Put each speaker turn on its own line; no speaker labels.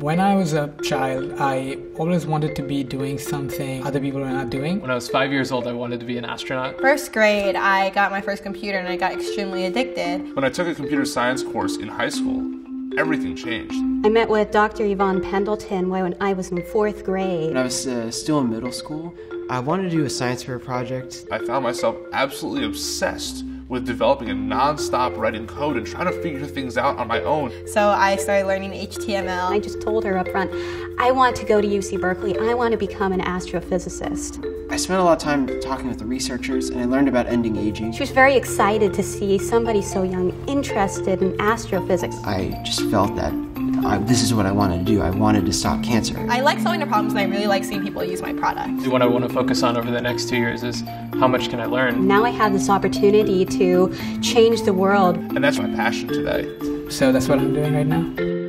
When I was a child, I always wanted to be doing something other people were not doing.
When I was five years old, I wanted to be an astronaut.
First grade, I got my first computer and I got extremely addicted.
When I took a computer science course in high school, everything changed.
I met with Dr. Yvonne Pendleton when I was in fourth grade.
When I was uh, still in middle school, I wanted to do a science fair project.
I found myself absolutely obsessed with developing a non-stop writing code and trying to figure things out on my own.
So I started learning HTML.
I just told her up front, I want to go to UC Berkeley. I want to become an astrophysicist.
I spent a lot of time talking with the researchers and I learned about ending aging.
She was very excited to see somebody so young interested in astrophysics.
I just felt that I, this is what I wanted to do. I wanted to stop cancer.
I like solving the problems and I really like seeing people use my product.
What I want to focus on over the next two years is how much can I learn?
Now I have this opportunity to change the world.
And that's my passion today.
So that's what I'm doing right now.